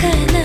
kana